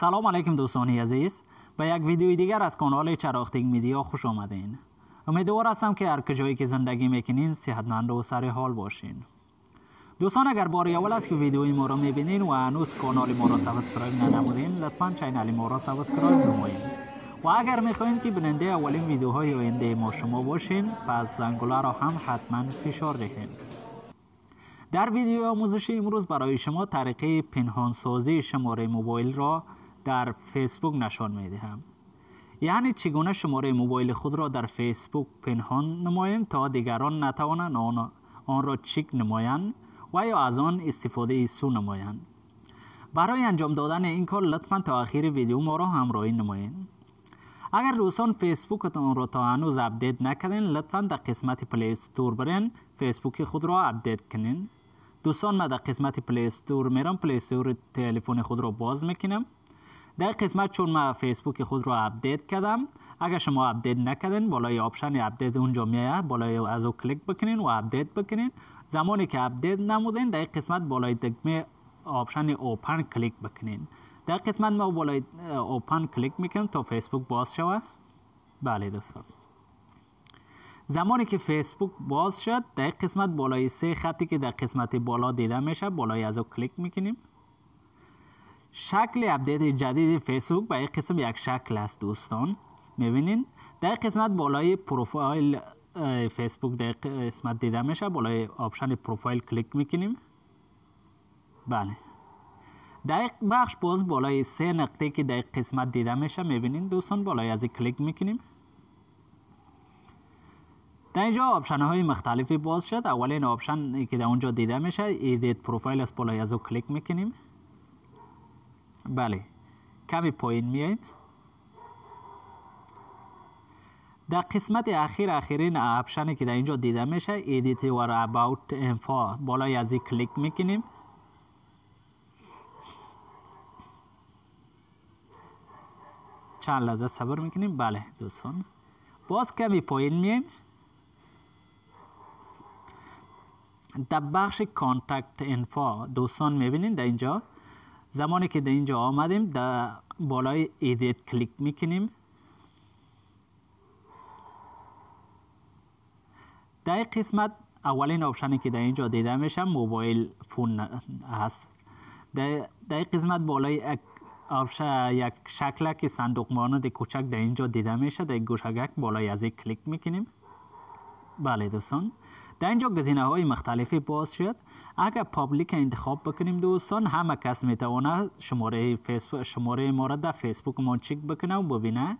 سلام علیکم دوستان عزیز. به یک ویدیوی دیگر از کانال چراختیک میدیا خوش آمدین. امیدوار هستم که هر کجایی که زندگی می‌کنین صحتمند و سر حال باشین. دوستان اگر بار اول است که ویدیوی ما را می‌بینین و هنوز کانال ما را subscribe ننمودین لطفا channel ما را subscribe نمایین. و اگر می‌خواین که بیننده اولین ویدیوهای آینده ما شما باشین پس زنگوله را هم حتما فشار دهید در ویدیو آموزشی امروز برای شما طریقه پنهانسازی شماره موبایل را در فیسبوک نشان می دهم یعنی چگونه شماره موبایل خود را در فیسبوک پنهان نماییم تا دیگران نتوانند آن, آن را چک نمایند و یا از آن استفاده سو نمایند. برای انجام دادن این کار لطفا تا آخر ویدیو ما را همراهی نمایید اگر دوستان فیسبوکتان را تا هنوز update نکردین لطفا در قسمت پلی استور برین فیسبوک خود را update کنین. دوستان ما در قسمت پلی استور میرم پلی استور تلفن خود را باز می‌کنم. در قسمت چون ما فیسبوک خود را update کردم اگر شما update نکردین بالای option update اونجا میاد بالای از او کلیک بکنین و update بکنین. زمانی که update نمودین در قسمت بالای دکمه option open کلیک بکنین. در قسمت ما بالای open کلیک می‌کنیم تا فیسبوک باز شود. بله دوستان. زمانی که فیسبوک باز شد در قسمت بالای سه خطی که در قسمت بالا دیده میشه بالای از او کلیک می‌کنیم. شکل update جدید فیسبوک به یک قسم یک شکل است دوستان. می‌بینین؟ در قسمت بالای پروفایل فیسبوک در قسمت دیده میشه. بالای option پروفایل کلیک می‌کنیم. بله. در بخش باز بالای سه نقطه که در قسمت دیده میشه می‌بینین؟ دوستان بالای از کلیک می‌کنیم. در اینجا option های مختلفی باز شد. اولین option که در اونجا دیده میشه edit profile است. بالای از کلیک می‌کنیم. بله. کمی پایین میاییم در قسمت اخیر اخیرین option ی که در اینجا دیده میشه edit your about info بالای از کلیک می‌کنیم. چند لحظه صبر می‌کنیم. بله دوستان. باز کمی پایین میایم. در بخش contact info دوستان می‌بینین در اینجا؟ زمانی که در اینجا آمدیم در بالای edit کلیک می‌کنیم. در قسمت اولین option ی که در اینجا دیده میشه mobile phone هست. در, قسمت بالای یک شکل که صندوق مانند کوچک در اینجا دیده میشه در گوشگک بالای از کلیک می‌کنیم. بله دوستان. در اینجا گزینه های مختلفی باز شد. اگر public انتخاب بکنیم دوستان همه کس می‌تونه شماره فیسبوک شماره ما را در فیسبوک ما چک بکنه و ببینه.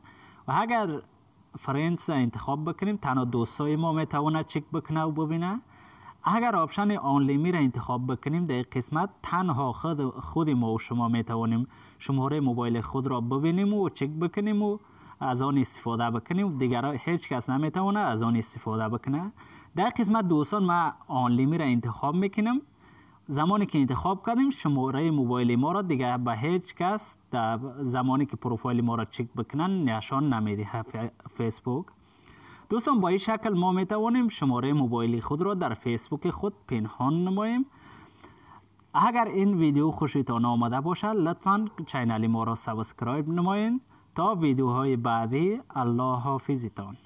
و اگر friends انتخاب بکنیم تنها دوستای ما می‌تونه چک بکنه و ببینه. اگر option only me را انتخاب بکنیم در قسمت تنها خود, خود ما و شما می‌توانیم شماره موبایل خود را ببینیم و چک بکنیم و از آن استفاده بکنیم دیگر هیچ کس نمی‌تونه از آن استفاده بکنه. در قسمت دوستان ما only me را انتخاب می‌کنم. زمانی که انتخاب کردیم شماره موبایل ما را دیگه به هیچ کس در زمانی که پروفایل ما را چک بکنن نشان نمیده فیسبوک. دوستان با این شکل ما می توانیم شماره موبایل خود را در فیسبوک خود پنهان نماییم. اگر این ویدیو خوشتان آمده باشد لطفا channel ما را subscribe نمایید تا ویدیوهای بعدی الله حافظتان.